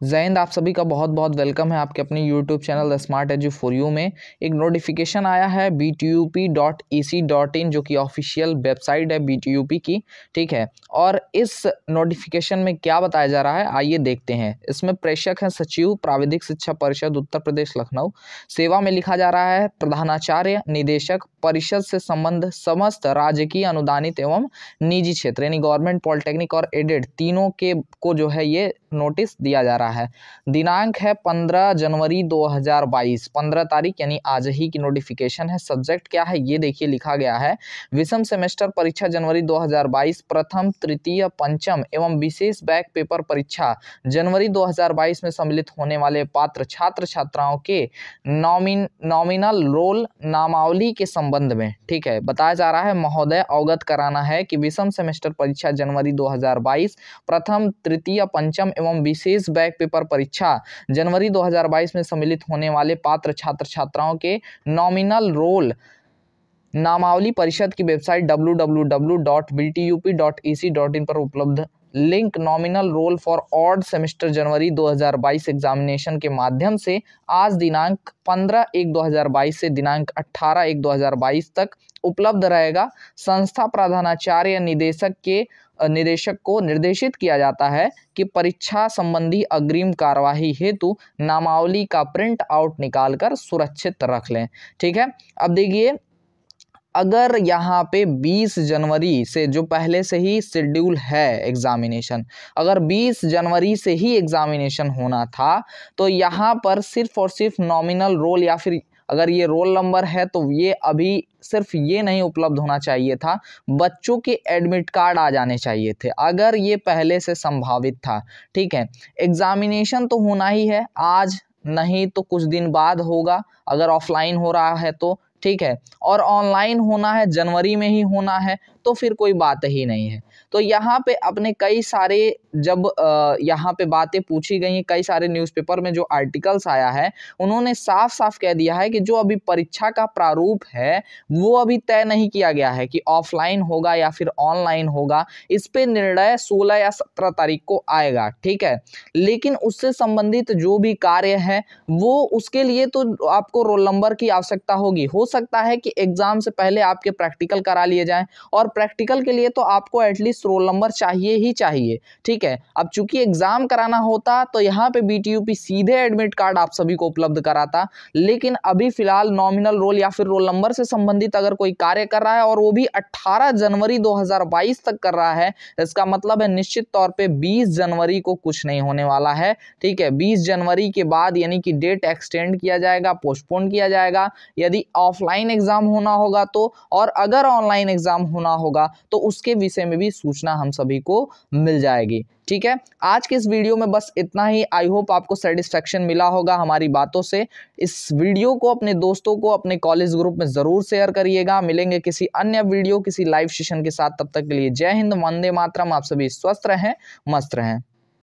हिंद आप सभी का बहुत बहुत वेलकम है आपके अपने YouTube channel the smart edu for you में। एक नोटिफिकेशन आया है B T U P dot E C dot in जो कि ऑफिशियल वेबसाइट है बी टी यू पी की, ठीक है? और इस नोटिफिकेशन में क्या बताया जा रहा है, आइए देखते हैं। इसमें प्रेषक है सचिव, प्राविधिक शिक्षा परिषद, उत्तर प्रदेश, लखनऊ। सेवा में लिखा जा रहा है, प्रधानाचार्य, निदेशक, परिषद से संबंध समस्त राजकीय अनुदानित एवं निजी क्षेत्र, यानी गवर्नमेंट, पॉलिटेक्निक और एडेड, तीनों के को जो है ये नोटिस दिया जा रहा है। दिनांक है पंद्रह जनवरी 2022 पंद्रह तारीख यानी आज ही की नोटिफिकेशन है। सब्जेक्ट क्या है? ये देखिए लिखा गया है। विषम सेमेस्टर परीक्षा जनवरी 2022 प्रथम, तृतीय, पंचम एवं विशेष बैक पेपर परीक्षा जनवरी 2022 में सम्मिलित होने वाले पात्र छात्र छात्राओं के नॉमिन, नॉमिनल रोल नामावली के संबंध में। ठीक है, बताया जा रहा है, महोदय, अवगत कराना है कि विषम सेमेस्टर परीक्षा जनवरी 2022 प्रथम, तृतीय, पंचम एवं विशेष बैक पेपर परीक्षा जनवरी 2022 में सम्मिलित होने वाले पात्र छात्र छात्राओं के नॉमिनल रोल नामावली परिषद की वेबसाइट www.btup.ec.in पर उपलब्ध link. Nominal roll for odd semester January 2022 examination के माध्यम से आज दिनांक 15 एक 2022 से दिनांक 18 एक 2022 तक उपलब्ध रहेगा। संस्था प्रधानाचार्य निदेशक के निदेशक को निर्देशित किया जाता है कि परीक्षा संबंधी अग्रिम कार्यवाही हेतु नामावली का प्रिंट आउट निकालकर सुरक्षित रख लें। ठीक है? अब देखिए, अगर यहाँ पे 20 जनवरी से जो पहले से ही शेड्यूल है एग्ज़ामिनेशन, अगर 20 जनवरी से ही एग्ज़ामिनेशन होना था तो यहाँ पर सिर्फ़ और सिर्फ़ नॉमिनल रोल या फिर अगर ये रोल नंबर है तो ये अभी सिर्फ़ ये नहीं उपलब्ध होना चाहिए था, बच्चों के एडमिट कार्ड आ जाने चाहिए थे, अगर ये पहले से संभावित था, ठीक है। एग्ज़ामिनेशन तो होना ही है, आज नहीं तो कुछ दिन बाद होगा, अगर ऑफलाइन हो रहा है तो ठीक है। और ऑनलाइन होना है, जनवरी में ही होना है तो फिर कोई बात ही नहीं है। तो यहाँ पे अपने कई सारे जब यहाँ पे बातें पूछी गई हैं कई सारे न्यूज़पेपर में जो आर्टिकल्स आया है, उन्होंने साफ़ साफ़ कह दिया है कि जो अभी परीक्षा का प्रारूप है, वो अभी तय नहीं किया गया है कि ऑफलाइन होगा या फिर ऑनलाइन होगा। इस पर निर्णय 16 या 17 तारीख को आएगा, ठीक है? लेकिन उससे संबंधित जो भी कार्य है, वो उसके लिए तो आपको रोल नंबर की आवश्यकता होगी। हो सकता है कि एग्ज़ाम से पहले आपके प्रैक्टिकल करा लिए जाएँ और प्रैक्टिकल के लिए तो आपको एटलीस्ट रोल नंबर चाहिए ही चाहिए, ठीक है? अब चूँकि एग्ज़ाम कराना होता तो यहाँ पे बीटीयूपी सीधे एडमिट कार्ड आप सभी को उपलब्ध कराता, लेकिन अभी फ़िलहाल नॉमिनल रोल या फिर रोल नंबर से संबंधित अगर कोई कार्य कर रहा है और वो भी 18 जनवरी 2022 तक कर रहा है इसका मतलब है निश्चित तौर पे 20 जनवरी को कुछ नहीं होने वाला है, ठीक है? 20 जनवरी के बाद यानी कि डेट एक्सटेंड किया जाएगा पोस्टपोन किया जाएगा, यदि ऑफलाइन एग्ज़ाम होना होगा तो और अगर ऑनलाइन एग्ज़ाम होना होगा तो उसके विषय में भी सूचना हम सभी को मिल जाएगी। ठीक है? आज के इस वीडियो में बस इतना ही। आई होप आपको सेटिस्फेक्शन मिला होगा हमारी बातों से। इस वीडियो को अपने दोस्तों को अपने कॉलेज ग्रुप में ज़रूर शेयर करिएगा। मिलेंगे किसी अन्य वीडियो, किसी लाइव सेशन के साथ। तब तक के लिए जय हिंद, वंदे मातरम। आप सभी स्वस्थ रहें, मस्त रहें।